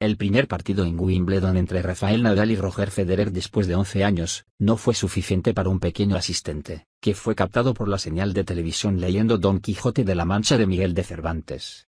El primer partido en Wimbledon entre Rafael Nadal y Roger Federer después de 11 años, no fue suficiente para un pequeño asistente, que fue captado por la señal de televisión leyendo Don Quijote de la Mancha de Miguel de Cervantes.